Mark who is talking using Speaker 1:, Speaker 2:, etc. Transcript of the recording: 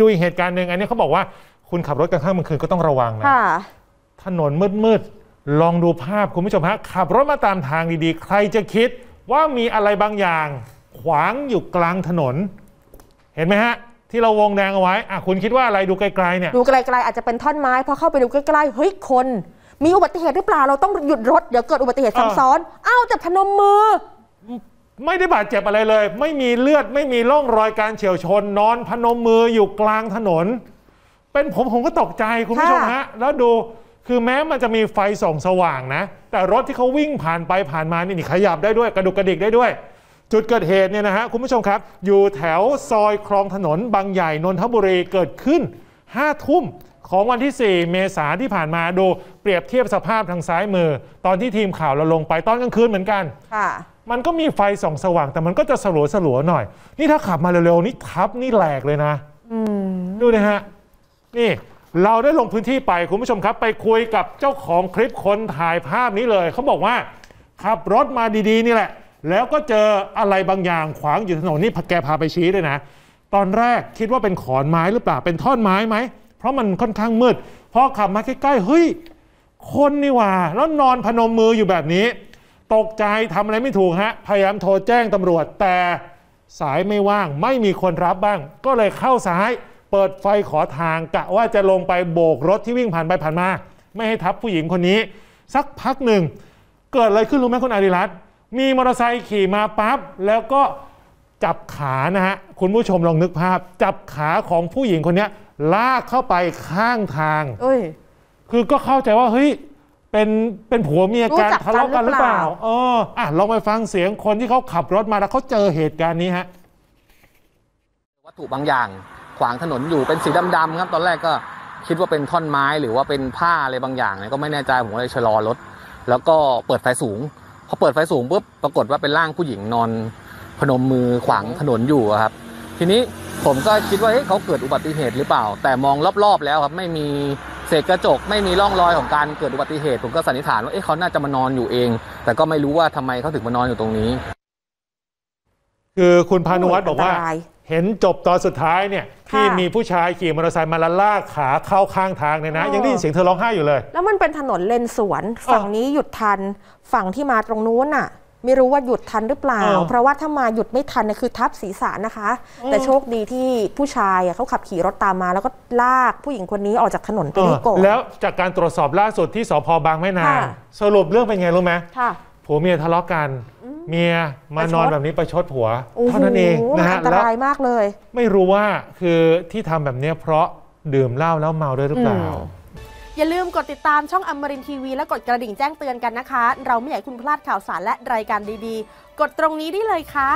Speaker 1: ดูอีกเหตุการณ์หนึ่งอันนี้เขาบอกว่าคุณขับรถกลางค่ำกลางคืนก็ต้องระวังนะ
Speaker 2: ค่ะ
Speaker 1: ถนนมืดๆลองดูภาพคุณผู้ชมฮะขับรถมาตามทางดีๆ ใครจะคิดว่ามีอะไรบางอย่าง ขวางอยู่กลางถนน เห็นไหมฮะ ที่เราวงแดงเอาไว้อะคุณคิดว่าอะไรดูไกลๆเนี่ย
Speaker 2: ดูไกลๆอาจจะเป็นท่อนไม้พอเข้าไปดูใกล้ๆเฮ้ยคน มีอุบัติเหตุหรือเปล่าเราต้องหยุดรถเดี๋ยวเกิดอุบัติเหตุซ้ำซ้อนอ้าวแต่พนมมือ
Speaker 1: ไม่ได้บาดเจ็บอะไรเลย ไม่มีเลือดไม่มีร่องรอยการเฉียวชน นอนพนมมืออยู่กลางถนน เป็นผมผมก็ตกใจคุณผู้ชม
Speaker 2: ค่ะ
Speaker 1: ฮะ แล้วดูคือแม้มันจะมีไฟส่องสว่างนะ แต่รถที่เขาวิ่งผ่านไปผ่านมานี่นี่ขยับได้ด้วย กระดุกกระดิกได้ด้วย จุดเกิดเหตุเนี่ยนะฮะคุณผู้ชมครับ อยู่แถวซอยคลองถนนบางใหญ่นนทบุรีเกิดขึ้น5ทุ่มของวันที่ 4 เมษาที่ผ่านมาดูเปรียบเทียบสภาพทางซ้ายมือ ตอนที่ทีมข่าวเราลงไปตอนกลางคืนเหมือนกัน
Speaker 2: ค่ะ
Speaker 1: มันก็มีไฟส่องสว่าง แต่มันก็จะสลัวสลัวๆหน่อย นี่ถ้าขับมาเร็วๆนี่ทับนี่แหลกเลยนะ
Speaker 2: อืม
Speaker 1: ดูนะฮะ นี่เราได้ลงพื้นที่ไปคุณผู้ชมครับ ไปคุยกับเจ้าของคลิปคนถ่ายภาพนี้เลย เขาบอกว่าขับรถมาดีๆ นี่แหละ แล้วก็เจออะไรบางอย่างขวางอยู่ถนนนี่แกพาไปชี้ด้วยนะ ตอนแรกคิดว่าเป็นขอนไม้หรือเปล่าเป็นท่อนไม้ไหมเพราะมันค่อนข้างมืดพอขับมาใกล้ๆเฮ้ยคนนี่หว่าแล้วนอนพนมมืออยู่แบบนี้ ตกใจทำอะไรไม่ถูกฮะ พยายามโทรแจ้งตำรวจ แต่สายไม่ว่างไม่มีคนรับบ้าง ก็เลยเข้าซ้ายเปิดไฟขอทางกะว่าจะลงไปโบกรถที่วิ่งผ่านไปผ่านมา ไม่ให้ทับผู้หญิงคนนี้ สักพักหนึ่ง เกิดอะไรขึ้นรู้ไหมคุณอาริรัตน์มีมอเตอร์ไซค์ขี่มาปั๊บแล้วก็จับขานะฮะ คุณผู้ชมลองนึกภาพ จับขาของผู้หญิงคนเนี้ยลากเข้าไปข้างทาง
Speaker 2: เอ้ย
Speaker 1: คือก็เข้าใจว่าเฮ้ย เป็นเป็นผัวเมียกัน
Speaker 2: รู้จักกัน
Speaker 1: ทะเลาะกันหรือเปล่า
Speaker 2: หรือเปล่า
Speaker 1: เอออะลองไปฟังเสียงคนที่เขาขับรถมาแล้วเขาเจอเหตุการณ์นี้ฮะ
Speaker 3: วัตถุบางอย่าง ขวางถนนอยู่เป็นสีดำๆครับ ตอนแรกก็คิดว่าเป็นท่อนไม้หรือว่าเป็นผ้าอะไรบางอย่างเนี่ยก็ไม่แน่ใจผมก็เลยชะลอรถ แล้วก็เปิดไฟสูงพอเปิดไฟสูงปุ๊บปรากฏว่าเป็นร่างผู้หญิงนอนพนมมือขวางถนนอยู่อะครับ ทีนี้ผมก็คิดว่าเอ๊ะเขาเกิดอุบัติเหตุหรือเปล่า แต่มองรอบๆแล้วครับไม่มีเศษกระจกไม่มีร่องรอยของการเกิดอุบัติเหตุ ผมก็สันนิษฐานว่าเอ๊ะเขาน่าจะมานอนอยู่เอง แต่ก็ไม่รู้ว่าทำไมเขาถึงมานอนอยู่ตรงนี้
Speaker 1: คือคุณพานุวัฒน์บอกว่า
Speaker 2: อันตราย
Speaker 1: เห็นจบตอนสุดท้ายเนี่ย
Speaker 2: ค่ะ
Speaker 1: ที่มีผู้ชายขี่มอเตอร์ไซค์มาแล้วลากขาเข้าข้างทางเนี่ยนะ
Speaker 2: อ๋อ
Speaker 1: ยังได้ยินเสียงเธอร้องไห้อยู่เลย
Speaker 2: แล้วมันเป็นถนนเลนสวนฝั่งนี้หยุดทันฝั่งที่มาตรงนู้นน่ะ ไม่รู้ว่าหยุดทันหรือเปล่า
Speaker 1: เออ
Speaker 2: เพราะว่าถ้ามาหยุดไม่ทันเนี่ยคือทับศีรษะนะคะ แต่โชคดีที่ผู้ชายอะเขาขับขี่รถตามมา แล้วก็ลากผู้หญิงคนนี้ออกจากถนนไปได้ก่อน
Speaker 1: แล้วจากการตรวจสอบล่าสุดที่สพบางแม่นาง
Speaker 2: ค่ะ
Speaker 1: สรุปเรื่องเป็นไงรู้ไหม
Speaker 2: ค่ะ
Speaker 1: ผัวเมียทะเลาะกันเมียมา
Speaker 2: ประชด
Speaker 1: นอนแบบนี้ประชดผัว
Speaker 2: โอ้โห
Speaker 1: เท่านั้นเองนะฮะ
Speaker 2: อันต
Speaker 1: แล้ว
Speaker 2: รายมากเลย
Speaker 1: ไม่รู้ว่าคือที่ทำแบบเนี้ยเพราะดื่มเหล้าแล้วเมาด้วยหรือเปล่า
Speaker 2: อย่าลืมกดติดตามช่องอมรินทีวีและกดกระดิ่งแจ้งเตือนกันนะคะ เราไม่อยากคุณพลาดข่าวสารและรายการดีๆ กดตรงนี้ได้เลยค่ะ